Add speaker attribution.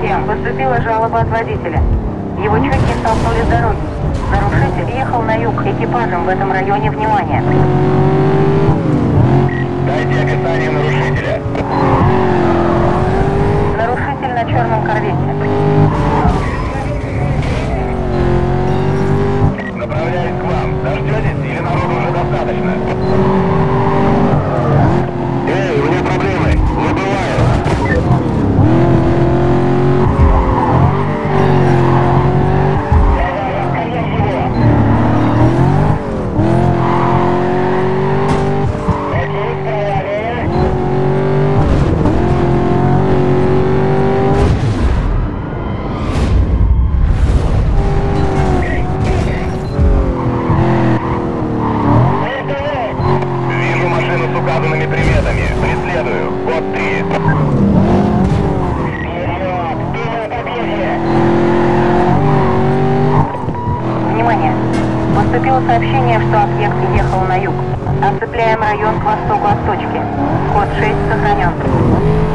Speaker 1: Прием. Поступила жалоба от водителя. Его чуть не столкнули с дороги. Нарушитель ехал на юг экипажем в этом районе. Внимание.
Speaker 2: Дайте описание нарушителя.
Speaker 1: Нарушитель на черном корвете. Поступило сообщение, что объект ехал на юг. Оцепляем район к востоку от точки. Код 6 сохранен.